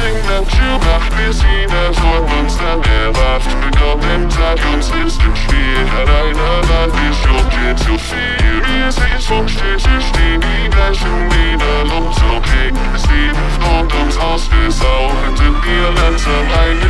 Singen, Schubach, Piscine, Sormunster, Erwacht, Willkommen, sag uns, ist im Spiel, hat einer Mann, die Schurke zu viel, wir sind vom Städtisch, die die gleichen Lieder, Luft, okay, sie und uns ausgesaugt, sind wir langsam ein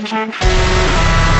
Thank you.